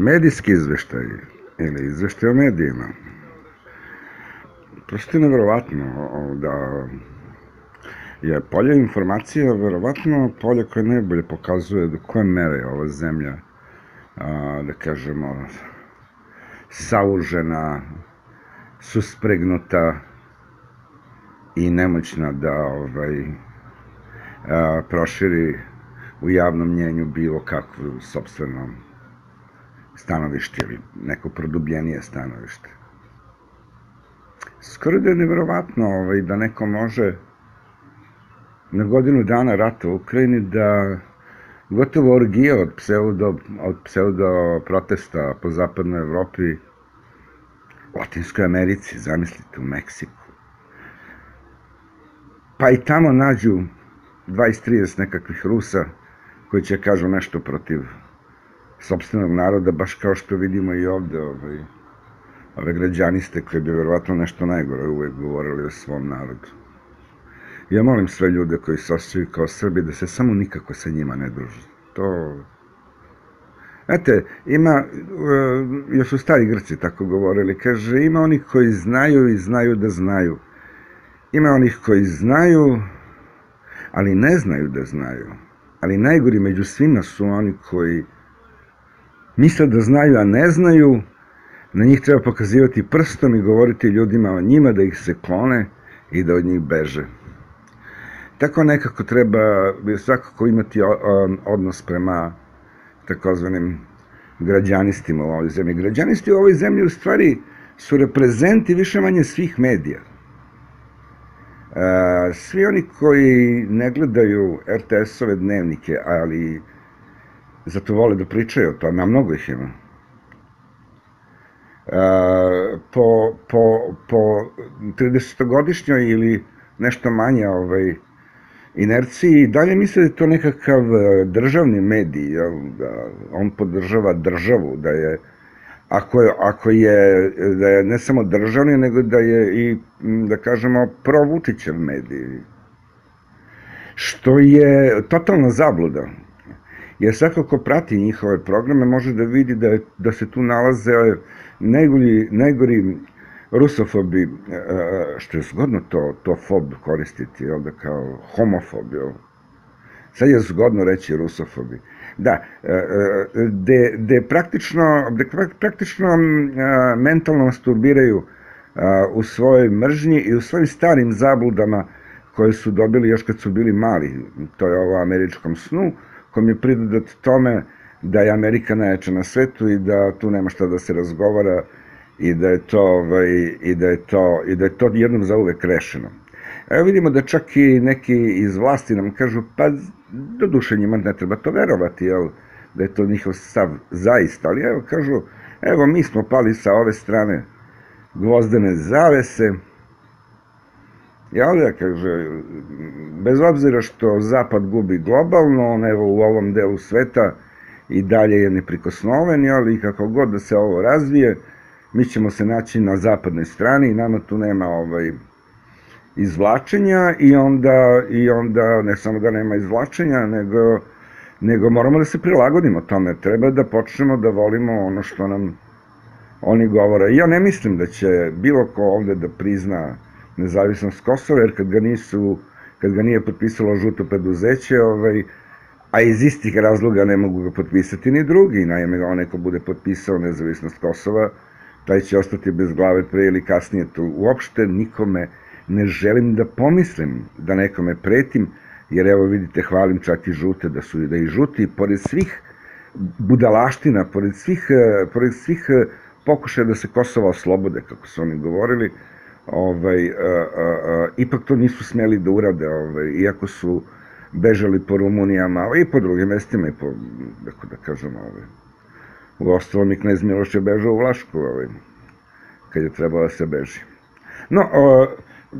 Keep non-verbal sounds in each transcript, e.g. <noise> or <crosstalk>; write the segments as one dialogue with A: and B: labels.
A: medijski izveštaj ili izveštaj o medijima. Prosto je nevjerovatno da je polje informacija verovatno polje koje najbolje pokazuje do koje mere je ova zemlja, da kažemo, saužena, suspregnuta i nemoćna da ovaj, a, proširi u javnom mnjenju bilo kakvo sobstveno stanovište ili neko produbljenije stanovište. Skoro da je nevjerovatno ovaj, da neko može na godinu dana rata u Ukrajini da gotovo orgija od pseudo, od pseudo protesta po zapadnoj Evropi Latinskoj Americi, zamislite, u Meksiku. Pa i tamo nađu 20-30 nekakvih Rusa koji će kažu nešto protiv sobstvenog naroda, baš kao što vidimo i ovde, ovaj, ove građaniste koji bi verovatno nešto najgore uvek govorili o svom narodu. Ja molim sve ljude koji se osjećaju kao Srbi da se samo nikako sa njima ne druže. To... Znate, ima, uh, još su stari Grci tako govorili, kaže, ima onih koji znaju i znaju da znaju. Ima onih koji znaju, ali ne znaju da znaju. Ali najgori među svima su oni koji misle da znaju, a ne znaju, na njih treba pokazivati prstom i govoriti ljudima o njima da ih se klone i da od njih beže. Tako nekako treba svakako imati odnos prema takozvanim građanistima u ovoj zemlji. Građanisti u ovoj zemlji u stvari su reprezenti više manje svih medija. Svi oni koji ne gledaju RTS-ove dnevnike, ali zato vole da pričaju o tome, a mnogo ih ima. Po, po, po 30-godišnjoj ili nešto manje ovaj, inerciji, dalje misle da je to nekakav e, državni medij, da on podržava državu, da je, ako je, ako je, da je ne samo državni, nego da je i, da kažemo, provučićev medij. Što je totalna zabluda. Jer svako ko prati njihove programe može da vidi da, da se tu nalaze najgori, najgori rusofobi, e, e, što je zgodno to, to fob koristiti, jel da kao homofob, jel? Sad je zgodno reći rusofobi. Da, de, de praktično, praktično mentalno masturbiraju u svojoj mržnji i u svojim starim zabludama koje su dobili još kad su bili mali. To je ovo američkom snu, kom je pridodat tome da je Amerika najjača na svetu i da tu nema šta da se razgovara, i da je to, ovaj, i da je to, i da je to jednom za uvek rešeno. Evo vidimo da čak i neki iz vlasti nam kažu, pa do duše njima ne treba to verovati, jel, da je to njihov stav zaista, ali evo kažu, evo mi smo pali sa ove strane gvozdene zavese, Jel da, kaže, bez obzira što Zapad gubi globalno, on evo u ovom delu sveta i dalje je neprikosnoven, jel, i kako god da se ovo razvije, mi ćemo se naći na zapadnoj strani i nama tu nema ovaj izvlačenja i onda, i onda ne samo da nema izvlačenja, nego, nego moramo da se prilagodimo tome. Treba da počnemo da volimo ono što nam oni govore. Ja ne mislim da će bilo ko ovde da prizna nezavisnost Kosova, jer kad ga nisu, kad ga nije potpisalo žuto preduzeće, ovaj, a iz istih razloga ne mogu ga potpisati ni drugi. Naime, onaj ko bude potpisao nezavisnost Kosova, taj će ostati bez glave pre ili kasnije. To uopšte nikome ne želim da pomislim da nekome pretim, jer evo vidite, hvalim čak i žute, da su da i žuti, pored svih budalaština, pored svih, pored svih pokušaja da se Kosova oslobode, kako su oni govorili, ovaj, a, a, a, ipak to nisu smeli da urade, ovaj, iako su bežali po Rumunijama, i po drugim mestima, i po, kako da kažemo, ovaj, U ostalom i knez Miloš je bežao u Vlašku, ovaj, kad je trebalo da se beži. No, o,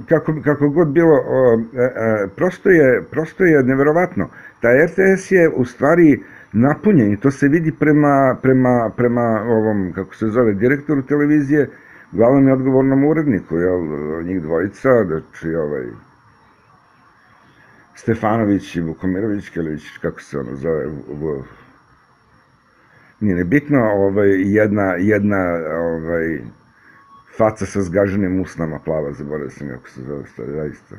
A: kako, kako god bilo, o, e, prosto, je, prosto je neverovatno. Ta RTS je u stvari napunjen i to se vidi prema, prema, prema ovom, kako se zove, direktoru televizije, glavnom i odgovornom uredniku, jel, njih dvojica, znači ovaj, Stefanović i Vukomirović, Kelić, kako se ono zove, nije nebitno, ovaj, jedna, jedna ovaj, faca sa zgaženim usnama, plava, zaboravio sam kako se zove, stvari, zaista.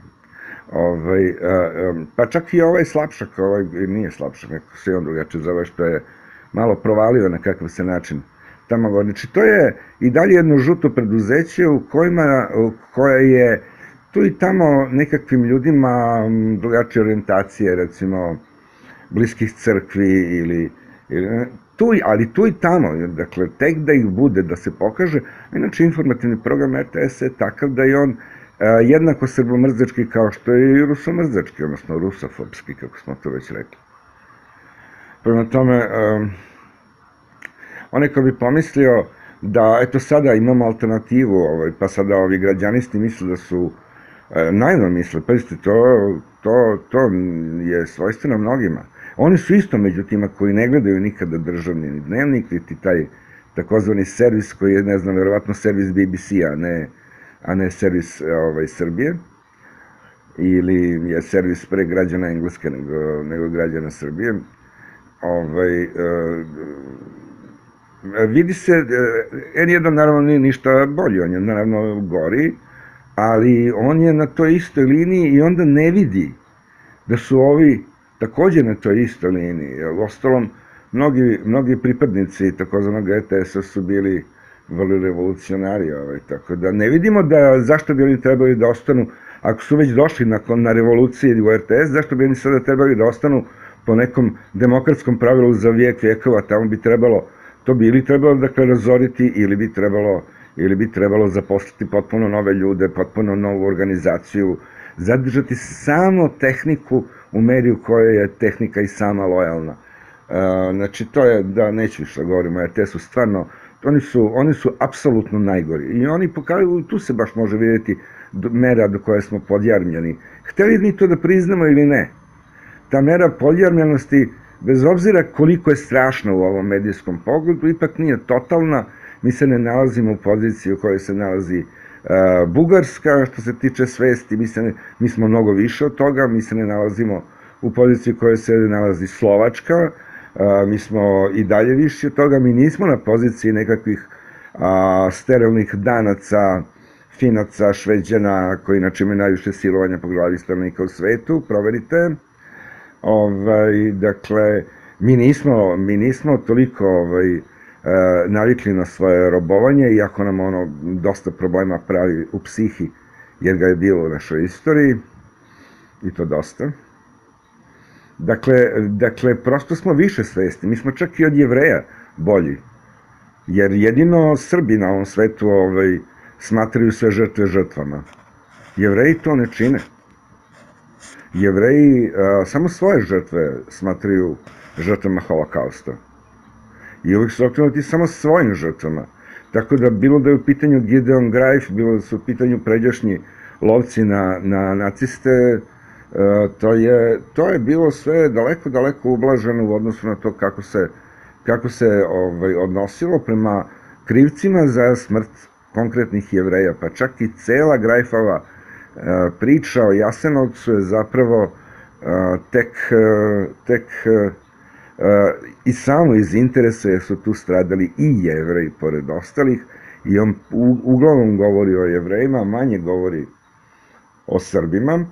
A: Ovaj, pa čak i ovaj slapšak, ovaj nije slapšak, neko se on drugačije zove, što je malo provalio na kakav se način tamo. Znači, to je i dalje jedno žuto preduzeće u kojima, u koje je tu i tamo nekakvim ljudima drugačije orijentacije, recimo, bliskih crkvi ili, ili tu, ali tu i tamo, dakle, tek da ih bude, da se pokaže, inače informativni program RTS je takav da je on a, jednako srbomrzački kao što je i rusomrzački, odnosno rusofobski, kako smo to već rekli. Prema tome, a, onaj ko bi pomislio da, eto sada imamo alternativu, ovaj, pa sada ovi građanisti misle da su, e, najedno misle, pazite, to, to, to je svojstveno mnogima. Oni su isto među tima koji ne gledaju nikada državni dnevnik, niti taj takozvani servis koji je, ne znam, verovatno servis BBC-a, a ne, a ne servis ovaj, Srbije, ili je servis pre građana Engleske nego, nego građana Srbije. Ovaj, uh, vidi se, e, N1 naravno nije ništa bolji, on je naravno gori, ali on je na toj istoj liniji i onda ne vidi da su ovi takođe na toj istoj liniji. U ostalom, mnogi, mnogi pripadnici takozvanog ETS-a su bili vrlo revolucionari, ovaj, tako da ne vidimo da zašto bi oni trebali da ostanu, ako su već došli na revoluciji u RTS, zašto bi oni sada trebali da ostanu po nekom demokratskom pravilu za vijek vijekova, tamo bi trebalo, to bi ili trebalo dakle razoriti ili bi trebalo ili bi trebalo zaposliti potpuno nove ljude, potpuno novu organizaciju, zadržati samo tehniku u meri u kojoj je tehnika i sama lojalna. Uh, znači, to je, da neću više da govorimo, jer te su stvarno, oni su, oni su apsolutno najgori. I oni pokazuju, tu se baš može vidjeti mera do koje smo podjarmljeni. Hteli mi to da priznamo ili ne? Ta mera podjarmljenosti, bez obzira koliko je strašna u ovom medijskom pogledu, ipak nije totalna, mi se ne nalazimo u poziciji u kojoj se nalazi uh, Bugarska, što se tiče svesti, mi, se mi smo mnogo više od toga, mi se ne nalazimo u poziciji u kojoj se nalazi Slovačka, mi smo i dalje više od toga, mi nismo na poziciji nekakvih sterilnih danaca, finaca, šveđana, koji inače imaju najviše silovanja po glavi stanovnika u svetu, proverite. Ovaj, dakle, mi nismo, mi nismo toliko ovaj, e, navikli na svoje robovanje, iako nam ono dosta problema pravi u psihi, jer ga je bilo u našoj istoriji, i to dosta. Dakle, dakle, prosto smo više svesti, mi smo čak i od jevreja bolji, jer jedino Srbi na ovom svetu ovaj, smatraju sve žrtve žrtvama. Jevreji to ne čine. Jevreji a, samo svoje žrtve smatraju žrtvama holokausta i uvijek su okrenuti samo svojim žrtvama. Tako da bilo da je u pitanju Gideon Greif, bilo da su u pitanju pređašnji lovci na, na naciste, e, to je, to je bilo sve daleko, daleko ublaženo u odnosu na to kako se, kako se ovaj, odnosilo prema krivcima za smrt konkretnih jevreja, pa čak i cela Grajfova e, priča o Jasenovcu je zapravo e, tek, tek i samo iz interesa jer su tu stradali i jevreji pored ostalih i on uglavnom govori o jevrejima, manje govori o Srbima.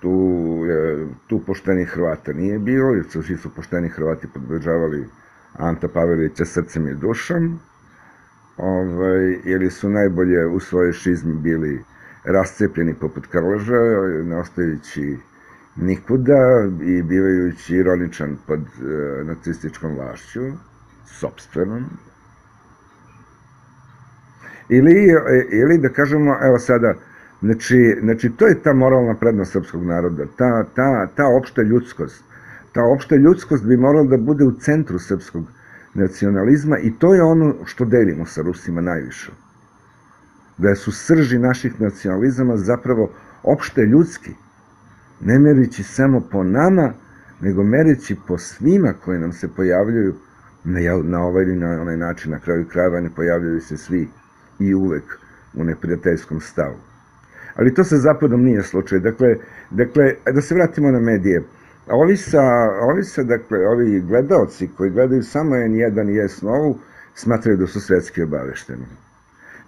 A: Tu, tu poštenih Hrvata nije bilo, jer su svi su pošteni Hrvati podbeđavali Anta Pavelića srcem i dušom, ovaj, su najbolje u svojoj šizmi bili rascepljeni poput Krleža, ne ostajući nikuda i bivajući ironičan pod e, nacističkom vlašću, sobstvenom, ili, e, ili da kažemo, evo sada, znači, znači to je ta moralna prednost srpskog naroda, ta, ta, ta opšta ljudskost. Ta opšta ljudskost bi morala da bude u centru srpskog nacionalizma i to je ono što delimo sa Rusima najviše. Da su srži naših nacionalizama zapravo opšte ljudski, ne merići samo po nama, nego merići po svima koji nam se pojavljaju na, na ovaj ili na onaj način, na kraju krajeva ne pojavljaju se svi i uvek u neprijateljskom stavu. Ali to sa Zapadom nije slučaj. Dakle, dakle, da se vratimo na medije. Ovi sa, ovi sa, dakle, ovi gledalci koji gledaju samo N1 i S-Novu, smatraju da su svetski obavešteni.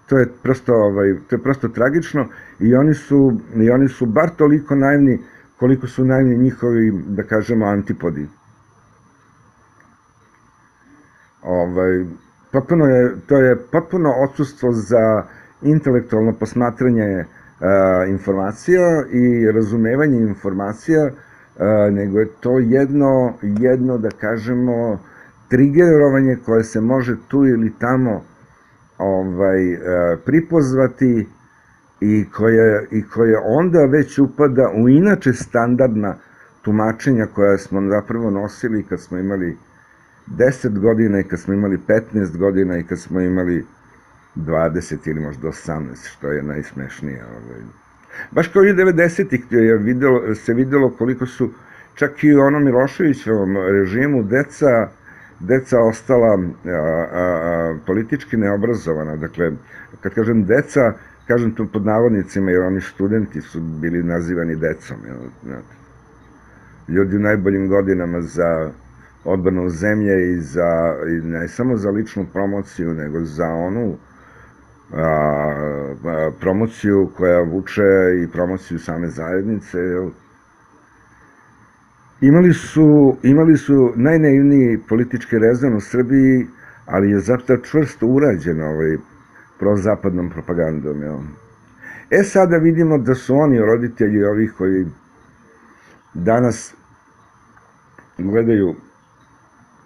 A: To je prosto, ovaj, to je prosto tragično i oni su, i oni su bar toliko naivni koliko su naivni njihovi, da kažemo, antipodi. Ovaj, potpuno je, to je potpuno odsustvo za intelektualno posmatranje a, informacija i razumevanje informacija, a, nego je to jedno, jedno, da kažemo, trigerovanje koje se može tu ili tamo ovaj, a, pripozvati i koje, i koje onda već upada u inače standardna tumačenja koja smo zapravo nosili kad smo imali 10 godina i kad smo imali 15 godina i kad smo imali 20 ili možda 18, što je najsmešnije. Ovaj. Baš kao i 90-ih je se videlo koliko su čak i u onom Miloševićevom režimu deca deca ostala politički neobrazovana. Dakle, kad kažem deca, kažem to pod navodnicima, jer oni studenti su bili nazivani decom. Ljudi u najboljim godinama za odbranu zemlje i za, i ne samo za ličnu promociju, nego za onu a, promociju koja vuče i promociju same zajednice? Imali su, imali su najnaivniji politički rezon u Srbiji, ali je zapravo čvrsto urađen ovaj prozapadnom propagandom. Jel? E sada vidimo da su oni roditelji ovih koji danas gledaju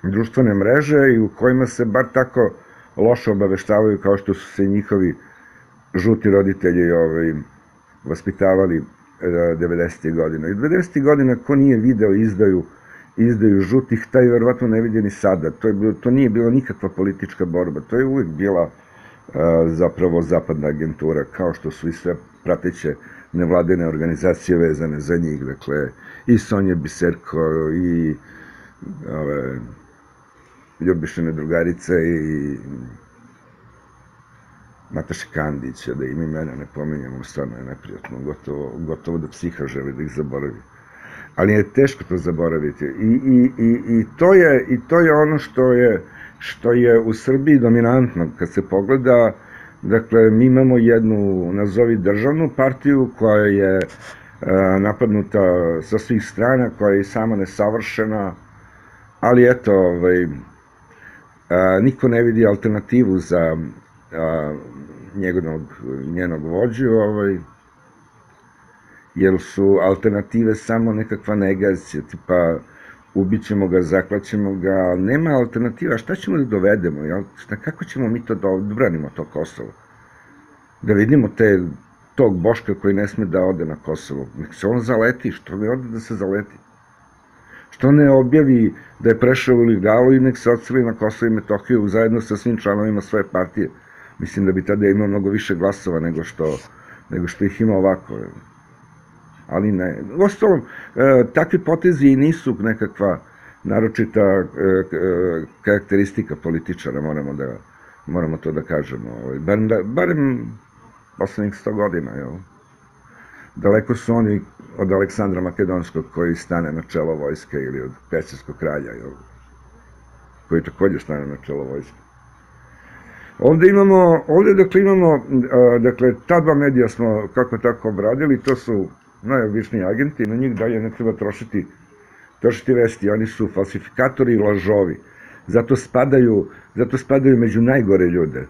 A: društvene mreže i u kojima se bar tako loše obaveštavaju kao što su se njihovi žuti roditelji ovaj, vaspitavali 90. E, godina. I 90. godina ko nije video izdaju izdaju žutih, taj verovatno ne vidi ni sada. To, je to nije bila nikakva politička borba, to je uvek bila zapravo zapadna agentura, kao što su i sve prateće nevladene organizacije vezane za njih, dakle, i Sonja Biserko, i ove, Ljubišene drugarice, i Nataša Kandića, da im imena ne pominjamo, stvarno je neprijatno, gotovo, gotovo da psiha želi da ih zaboravi. Ali je teško to zaboraviti. I, i, i, i, to, je, i to je ono što je, što je u Srbiji dominantno. Kad se pogleda, dakle, mi imamo jednu, nazovi državnu partiju koja je e, napadnuta sa svih strana, koja je sama nesavršena, ali eto, ovaj, a, niko ne vidi alternativu za njegovog, njenog vođu, ovaj, jer su alternative samo nekakva negacija, tipa ubit ćemo ga, zaklaćemo ga, nema alternativa, šta ćemo da dovedemo, jel? Šta, kako ćemo mi to da odbranimo to Kosovo? Da vidimo te, tog Boška koji ne sme da ode na Kosovo, nek se on zaleti, što ne ode da se zaleti? Što ne objavi da je prešao u Ligalu i nek se odseli na Kosovo i Metohiju zajedno sa svim članovima svoje partije? Mislim da bi tada imao mnogo više glasova nego što, nego što ih ima ovako. Ali ne. Ostalom, e, takvi potezi i nisu nekakva naročita e, e, karakteristika političara, moramo da moramo to da kažemo. Ovaj, barem, da, barem poslednjih sto godina, jel? Daleko su oni od Aleksandra Makedonskog koji stane na čelo vojske ili od Persijskog kralja? Koji takođe stane na čelo vojske. Ovde imamo, ovde dakle imamo, dakle, ta dva medija smo kako tako obradili, to su najobičniji agenti, na njih dalje ne treba trošiti, trošiti vesti, oni su falsifikatori i lažovi. Zato spadaju, zato spadaju među najgore ljude.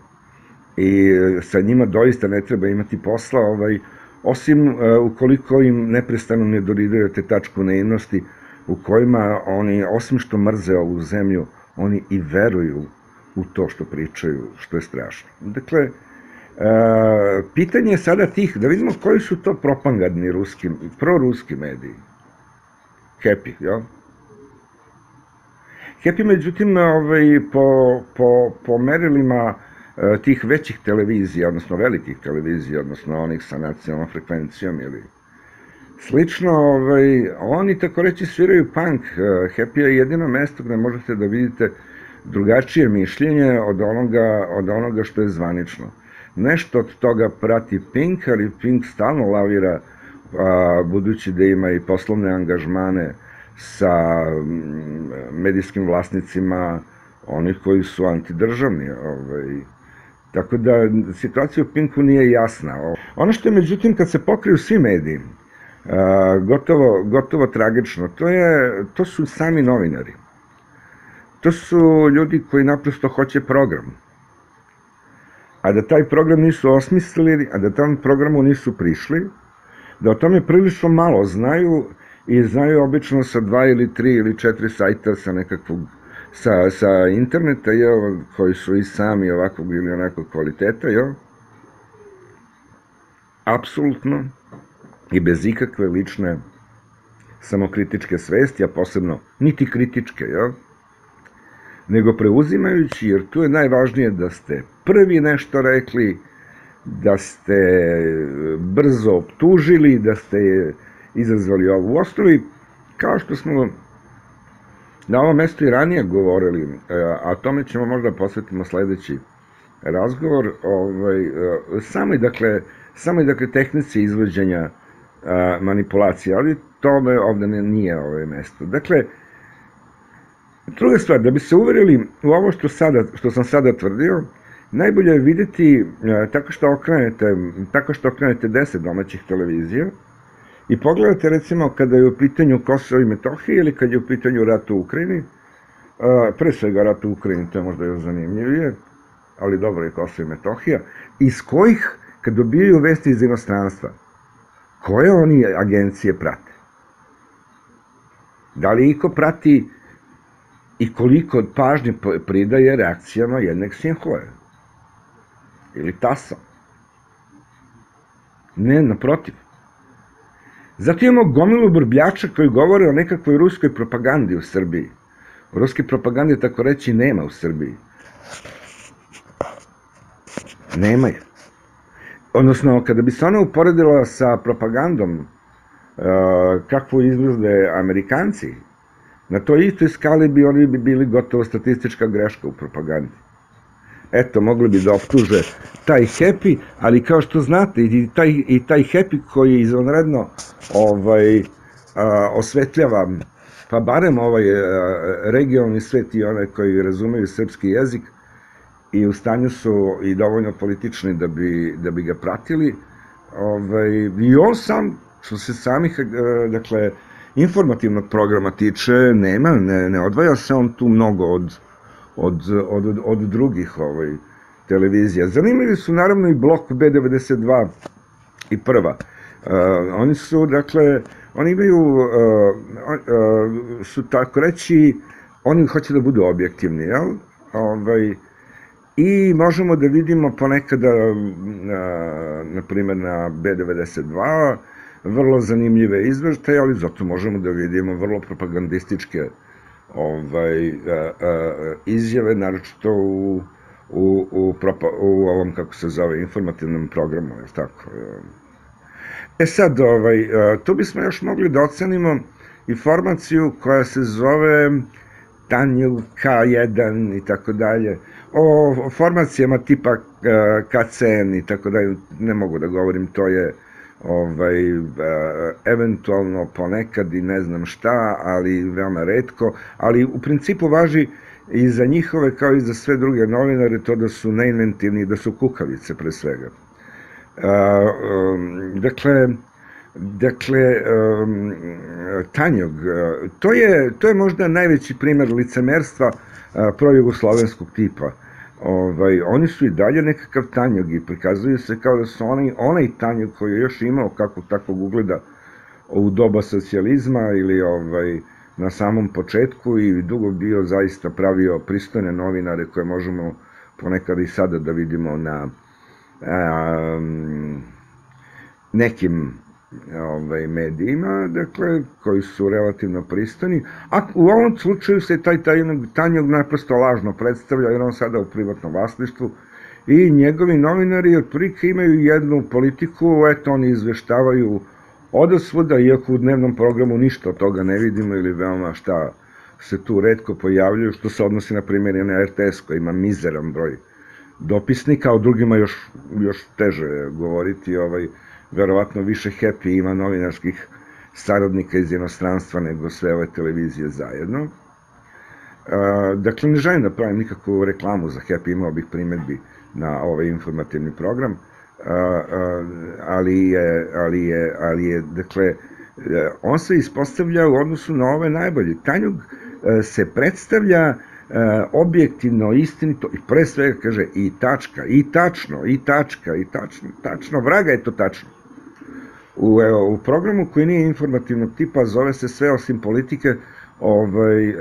A: I e, sa njima doista ne treba imati posla, ovaj, osim uh, ukoliko im neprestano ne doridirate tačku naivnosti u kojima oni, osim što mrze ovu zemlju, oni i veruju u to što pričaju, što je strašno. Dakle, E, pitanje je sada tih, da vidimo koji su to propagandni ruski, proruski mediji. Happy, jel? Happy, međutim, ovaj, po, po, po merilima e, tih većih televizija, odnosno velikih televizija, odnosno onih sa nacionalnom frekvencijom ili slično, ovaj, oni tako reći sviraju punk. E, Happy je jedino mesto gde možete da vidite drugačije mišljenje od onoga, od onoga što je zvanično. Nešto od toga prati Pink, ali Pink stalno lavira, a, budući da ima i poslovne angažmane sa medijskim vlasnicima onih koji su antidržavni. Ovaj, tako da situacija u Pinku nije jasna. Ono što je međutim kad se pokriju svi mediji, gotovo, gotovo tragično, to, je, to su sami novinari. To su ljudi koji naprosto hoće program. A da taj program nisu osmislili, a da tom programu nisu prišli, da o tome prilično malo znaju i znaju obično sa dva ili tri ili četiri sajta sa nekakvog sa, sa interneta, jel, koji su i sami ovakvog ili onakvog kvaliteta, jel, apsolutno i bez ikakve lične samokritičke svesti, a posebno niti kritičke, jel, nego preuzimajući, jer tu je najvažnije da ste prvi nešto rekli, da ste brzo optužili, da ste izazvali ovo. U osnovi, kao što smo na ovom mestu i ranije govorili, e, a tome ćemo možda posvetimo sledeći razgovor, ovaj, e, samoj, dakle, samoj, dakle, tehnici izvođenja manipulacije, ali tome ovde nije ovaj mesto. Dakle, druga stvar, da bi se uverili u ovo što, sada, što sam sada tvrdio, najbolje je videti tako što okrenete, tako što okrenete 10 domaćih televizija, I pogledajte recimo kada je u pitanju Kosovo i Metohija ili kad je u pitanju rat u Ukrajini, pre svega rat u Ukrajini, to je možda još zanimljivije, ali dobro je Kosovo i Metohija, iz kojih, kad dobijaju vesti iz inostranstva, koje oni agencije prate? Da li iko prati i koliko pažnje pridaje reakcijama jednog Sinhoja? Ili Tasa? Ne, naprotiv. Zato imamo gomilu brbljača koji govore o nekakvoj ruskoj propagandi u Srbiji. Ruske propagande, tako reći, nema u Srbiji. Nema je. Odnosno, kada bi se ona uporedila sa propagandom uh, kakvu izglede Amerikanci, na toj istoj skali bi oni bi bili gotovo statistička greška u propagandi eto, mogli bi da optuže taj Happy, ali kao što znate, i taj, i taj Happy koji izvanredno ovaj, a, osvetljava, pa barem ovaj regionalni svet i one koji razumeju srpski jezik, i u stanju su i dovoljno politični da bi, da bi ga pratili, ovaj, i on sam, što se samih, dakle, informativnog programa tiče, nema, ne, ne odvaja se on tu mnogo od od, od, od drugih ovaj, televizija. Zanimljivi su naravno i blok B92 i prva. Uh, oni su, dakle, oni imaju, uh, uh, su tako reći, oni hoće da budu objektivni, jel? Ovaj, I možemo da vidimo ponekada, na, na primjer na B92, vrlo zanimljive izveštaje, ali zato možemo da vidimo vrlo propagandističke ovaj, a, a, izjave, naročito u, u, u, propa, u ovom, kako se zove, informativnom programu, je tako? E sad, ovaj, tu bismo još mogli da ocenimo informaciju koja se zove Tanju K1 i tako dalje, o formacijama tipa KCN i tako dalje, ne mogu da govorim, to je ovaj, e, eventualno ponekad i ne znam šta, ali veoma redko, ali u principu važi i za njihove kao i za sve druge novinare to da su neinventivni, da su kukavice pre svega. E, um, dakle, Dakle, um, Tanjog, to je, to je možda najveći primer licemerstva projugoslovenskog tipa ovaj, oni su i dalje nekakav tanjog i prikazuju se kao da su oni, onaj tanjog koji je još imao kako takvog ugleda u doba socijalizma ili ovaj, na samom početku i dugo bio zaista pravio pristojne novinare koje možemo ponekad i sada da vidimo na a, nekim ovaj, medijima, dakle, koji su relativno pristani, a u ovom slučaju se taj tajnog, tanjog naprosto lažno predstavlja, jer on sada u privatnom vlasništvu, i njegovi novinari otprilike imaju jednu politiku, eto, oni izveštavaju od iako u dnevnom programu ništa od toga ne vidimo ili veoma šta se tu redko pojavljuju, što se odnosi na primjer na RTS koji ima mizeran broj dopisnika, o drugima još, još teže govoriti, ovaj, verovatno više Happy ima novinarskih saradnika iz inostranstva nego sve ove televizije zajedno. Dakle, ne želim da pravim nikakvu reklamu za Happy, imao bih primetbi na ovaj informativni program, ali je, ali je, ali je, dakle, on se ispostavlja u odnosu na ove najbolje. Tanjug se predstavlja objektivno, istinito i pre svega kaže i tačka, i tačno, i tačka, i tačno, tačno, vraga je to tačno. U, evo, u programu koji nije informativnog tipa, zove se sve osim politike, ovaj, e, e,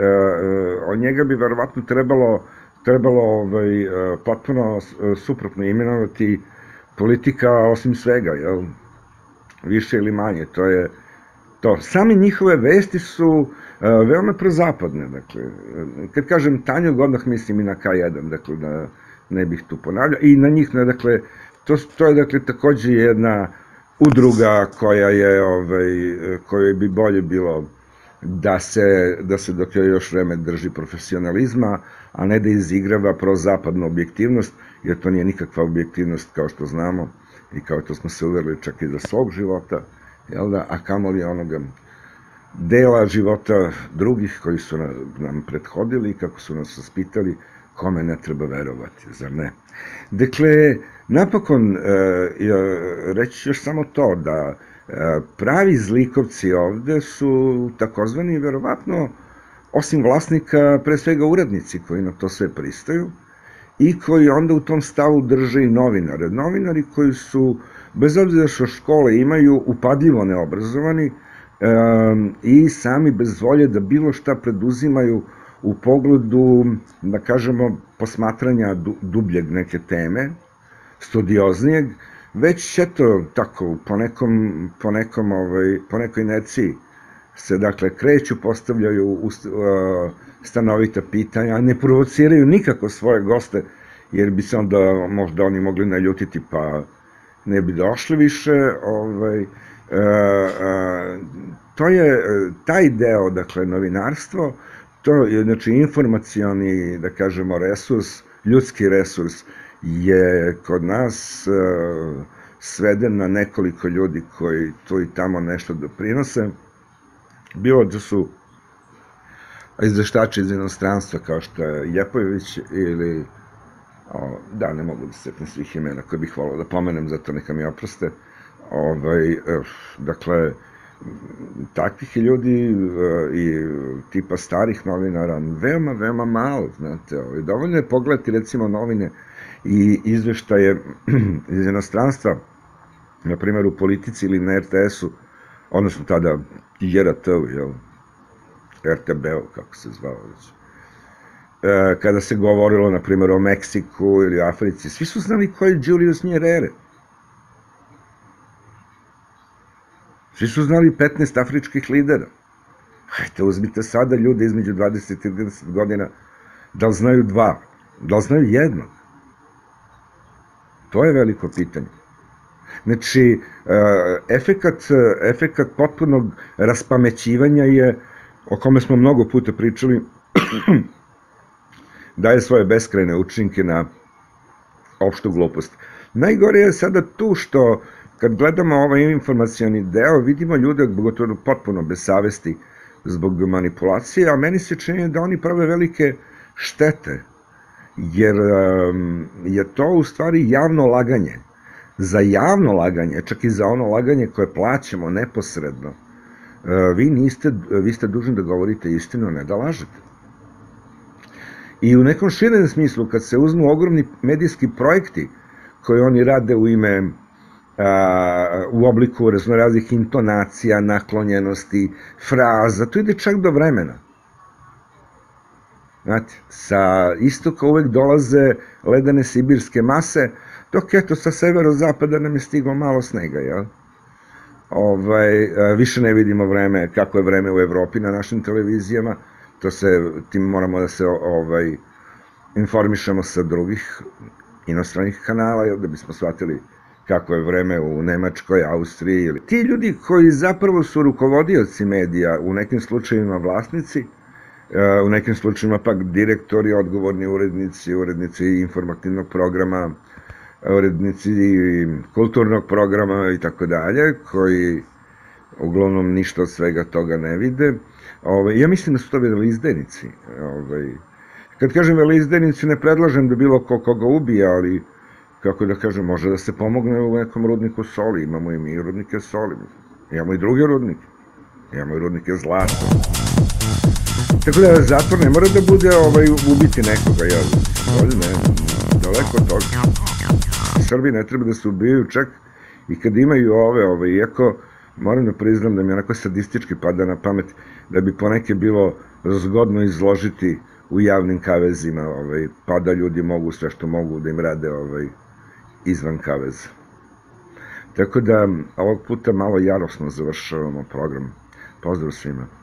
A: od njega bi verovatno trebalo, trebalo ovaj, e, potpuno suprotno imenovati politika osim svega, jel? više ili manje, to je to. Same njihove vesti su veoma prozapadne, dakle, kad kažem Tanjog, odmah mislim i na K1, dakle, da ne bih tu ponavljao, i na njih, dakle, to, to je, dakle, takođe jedna udruga koja je, ovaj, kojoj bi bolje bilo da se, da se dok je još vreme drži profesionalizma, a ne da izigrava prozapadnu objektivnost, jer to nije nikakva objektivnost kao što znamo i kao to smo se uverili čak i za svog života, jel da, a kamoli onoga dela života drugih koji su nam prethodili kako su nas ospitali, kome ne treba verovati, zar ne? Dakle, napokon, e, reći još samo to, da e, pravi zlikovci ovde su takozvani, verovatno, osim vlasnika, pre svega uradnici koji na to sve pristaju i koji onda u tom stavu drže i novinare. Novinari koji su, bez obzira što škole imaju, upadljivo neobrazovani i sami bez volje da bilo šta preduzimaju u pogledu, da kažemo, posmatranja dubljeg neke teme, studioznijeg, već eto, tako, po nekom, po nekom, ovaj, po nekoj inerciji se, dakle, kreću, postavljaju uh, stanovita pitanja, ne provociraju nikako svoje goste, jer bi se onda možda oni mogli naljutiti, pa ne bi došli više, ovaj, uh, uh, to je taj deo, dakle, novinarstvo, to je, znači, informacioni, da kažemo, resurs, ljudski resurs, je kod nas uh, sveden na nekoliko ljudi koji tu i tamo nešto doprinose. Bilo da su izveštači iz inostranstva kao što je Jepojević ili da, ne mogu da setim svih imena koje bih volao da pomenem, zato neka mi oproste. Ovaj, dakle, takvih ljudi uh, i tipa starih novinara veoma, veoma malo, znate, ovaj, dovoljno je pogledati recimo novine i izveštaje <clears throat> iz inostranstva, na primjer u politici ili na RTS-u, odnosno tada i RT-u, jel, RTB-u, kako se zvao već. E, kada se govorilo, na primjer, o Meksiku ili Africi, svi su znali ko je Julius Nyerere. Svi su znali 15 afričkih lidera. Hajte, uzmite sada ljude između 20 i 30 godina, da li znaju dva, da li znaju jednog. To je veliko pitanje. Znači, e, efekat, efekat potpunog raspamećivanja je, o kome smo mnogo puta pričali, <clears throat> daje svoje beskrajne učinke na opštu glupost. Najgore je sada tu što kad gledamo ovaj informacijani deo, vidimo ljude gotovo potpuno bez savesti zbog manipulacije, a meni se čini da oni prave velike štete, jer je to u stvari javno laganje. Za javno laganje, čak i za ono laganje koje plaćamo neposredno, uh, vi, niste, vi ste dužni da govorite istinu, ne da lažete. I u nekom širem smislu, kad se uzmu ogromni medijski projekti koje oni rade u ime u obliku raznoraznih intonacija, naklonjenosti, fraza, to ide čak do vremena. Znate, sa istoka uvek dolaze ledene sibirske mase, dok eto sa severo-zapada nam je stiglo malo snega, jel? Ovaj, više ne vidimo vreme, kako je vreme u Evropi na našim televizijama, to se, tim moramo da se ovaj, informišemo sa drugih inostranih kanala, jel, da bismo shvatili kako je vreme u Nemačkoj, Austriji. Ti ljudi koji zapravo su rukovodioci medija, u nekim slučajevima vlasnici, u nekim slučajevima pak direktori, odgovorni urednici, urednici informativnog programa, urednici kulturnog programa i tako dalje, koji uglavnom ništa od svega toga ne vide. Ove, ja mislim da su to izdenici. Ove, kad kažem izdenici, ne predlažem da bilo ko koga ubija, ali kako da kažem, može da se pomogne u nekom rudniku soli, imamo i mi rudnike soli, imamo i druge rudnike, imamo i rudnike zlata. Tako da zatvor ne mora da bude ovaj, ubiti nekoga, ja, ne, daleko od toga. Srbi ne treba da se ubijaju čak i kad imaju ove, ove, iako moram da priznam da mi onako sadistički pada na pamet da bi poneke bilo zgodno izložiti u javnim kavezima, ovaj, pa da ljudi mogu sve što mogu da im rade ovaj, izvan kaveza. Tako da ovog puta malo jarosno završavamo program. Pozdrav svima.